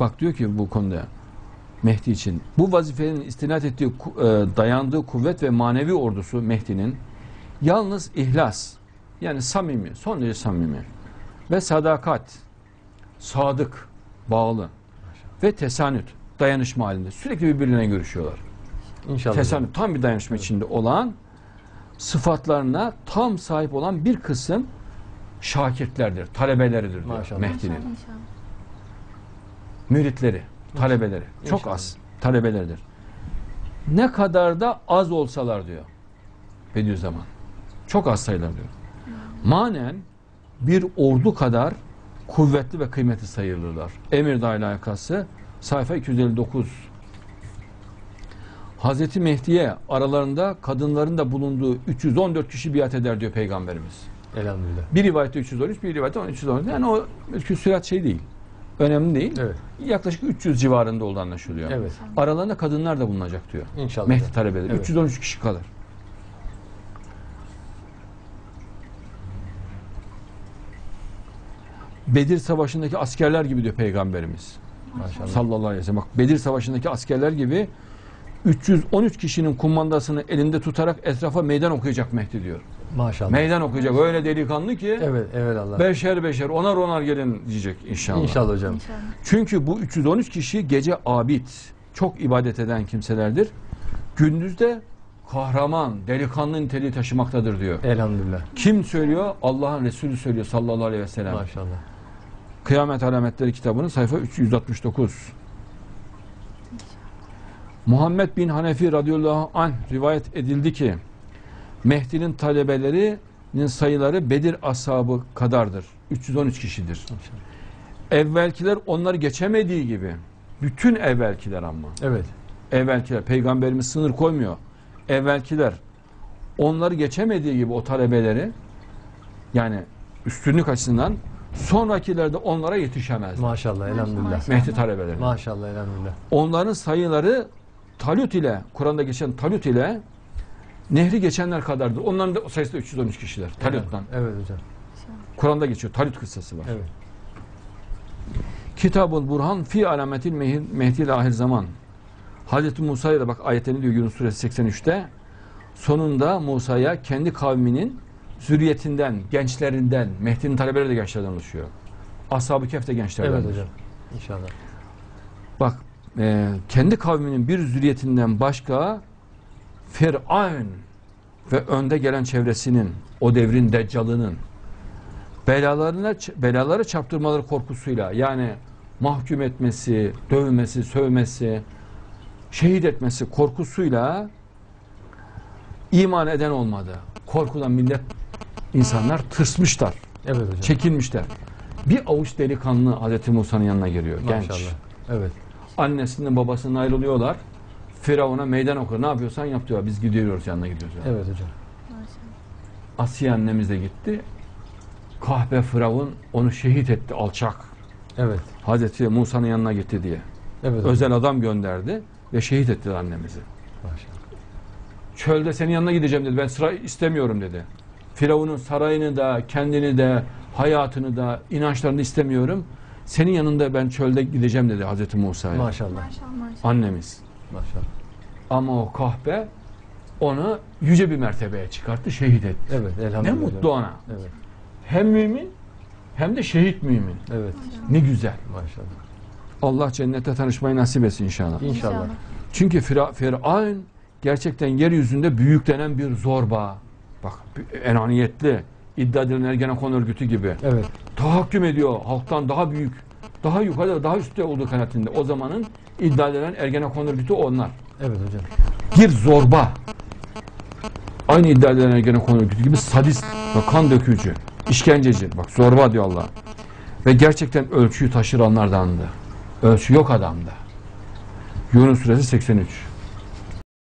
bak diyor ki bu konuda Mehdi için bu vazifenin istinat ettiği e, dayandığı kuvvet ve manevi ordusu Mehdi'nin yalnız ihlas yani samimi son derece samimi ve sadakat sadık bağlı ve tesanüt dayanışma halinde sürekli birbirlerine görüşüyorlar. İnşallah. Tesanüt tam bir dayanışma içinde olan sıfatlarına tam sahip olan bir kısım şakirtlerdir, talebeleridir. Mehdi'nin. Müritleri, Talebeleri. Çok İnşallah. az talebeleridir. Ne kadar da az olsalar diyor Bediüzzaman. Çok az sayılar diyor. Manen bir ordu kadar kuvvetli ve kıymetli sayılırlar. Emir Dağ alakası sayfa 259. Hazreti Mehdi'ye aralarında kadınların da bulunduğu 314 kişi biat eder diyor Peygamberimiz. Elhamdülillah. Bir rivayette 313, bir rivayette 314. Yani o küsurat şey değil. Önemli değil. Evet. Yaklaşık 300 civarında olduğu anlaşılıyor. Evet. Aralarında kadınlar da bulunacak diyor. İnşallah. Mehdi talebeleri. Evet. 313 kişi kalır. Bedir Savaşı'ndaki askerler gibi diyor Peygamberimiz. Maşallah. Sallallahu aleyhi ve sellem. Bak Bedir Savaşı'ndaki askerler gibi 313 kişinin kumandasını elinde tutarak etrafa meydan okuyacak Mehdi diyor. Maşallah. Meydan okuyacak. Öyle delikanlı ki Evet, evet Allah. beşer beşer onar onar gelin diyecek inşallah. İnşallah hocam. İnşallah. Çünkü bu 313 kişi gece abid, çok ibadet eden kimselerdir. Gündüzde kahraman, delikanlı niteliği taşımaktadır diyor. Elhamdülillah. Kim söylüyor? Allah'ın Resulü söylüyor sallallahu aleyhi ve sellem. Maşallah. Kıyamet Alametleri kitabının sayfa 369. Muhammed bin Hanefi radıyallahu anh rivayet edildi ki Mehdi'nin talebelerinin sayıları Bedir ashabı kadardır. 313 kişidir. Evvelkiler onları geçemediği gibi bütün evvelkiler ama Evet. evvelkiler peygamberimiz sınır koymuyor. Evvelkiler onları geçemediği gibi o talebeleri yani üstünlük açısından sonrakiler de onlara yetişemez. Maşallah. Elhamdülillah. Mehdi talebeleri. Maşallah. Elhamdülillah. Onların sayıları Talut ile Kur'an'da geçen Talut ile nehri geçenler kadardır. Onların da sayısı da 313 kişiler. Talut'tan. Evet, evet hocam. Kur'an'da geçiyor. Talut kıssası var. Evet. Kitabul Burhan fi alametil mehdi, ahir zaman. Hazreti Musa'ya da bak ayetini diyor Yunus suresi 83'te. Sonunda Musa'ya kendi kavminin zürriyetinden, gençlerinden, Mehdi'nin talebeleri de gençlerden oluşuyor. Ashab-ı Kehf de gençlerden. Evet hocam. İnşallah. Bak e, kendi kavminin bir zürriyetinden başka Firavun ve önde gelen çevresinin o devrin deccalının belalarına belaları çarptırmaları korkusuyla yani mahkum etmesi, dövmesi, sövmesi, şehit etmesi korkusuyla iman eden olmadı. Korkudan millet insanlar tırsmışlar, Evet hocam. çekinmişler. Bir avuç delikanlı Hazreti Musa'nın yanına geliyor. Genç. Maşallah. Evet. Annesinden babasından ayrılıyorlar. Firavun'a meydan okur. Ne yapıyorsan yap diyor. Biz gidiyoruz yanına gidiyoruz. Yani. Evet hocam. Asiye annemiz de gitti. Kahpe Firavun onu şehit etti alçak. Evet. Hazreti Musa'nın yanına gitti diye. Evet hocam. Özel adam gönderdi ve şehit ettiler annemizi. Maşallah. Çölde senin yanına gideceğim dedi. Ben sıra istemiyorum dedi. Firavun'un sarayını da, kendini de, hayatını da, inançlarını istemiyorum. Senin yanında ben çölde gideceğim dedi Hazreti Musa'ya. Maşallah. Maşallah. Maşallah. Annemiz. Maşallah. Ama o kahpe onu yüce bir mertebeye çıkarttı, şehit etti. Evet. Ne Elhamdülillah. mutlu ona. Evet. Hem mümin hem de şehit mümin. Evet. Ne güzel. Maşallah. Allah cennette tanışmayı nasip etsin inşallah. İnşallah. Çünkü Fira- Firavun gerçekten yeryüzünde büyüklenen bir zorba. Bak enaniyetli, iddia edilen Ergenekon örgütü gibi. Evet. Tahakküm ediyor. Halktan daha büyük, daha yukarıda, daha üstte olduğu kanaatinde. O zamanın iddia edilen Ergenekon örgütü onlar. Evet hocam. bir zorba. Aynı iddia edilen Ergenekon örgütü gibi sadist ve kan dökücü, işkenceci. Bak zorba diyor Allah. Ve gerçekten ölçüyü taşıranlardandı. Ölçü yok adamda. Yunus suresi 83.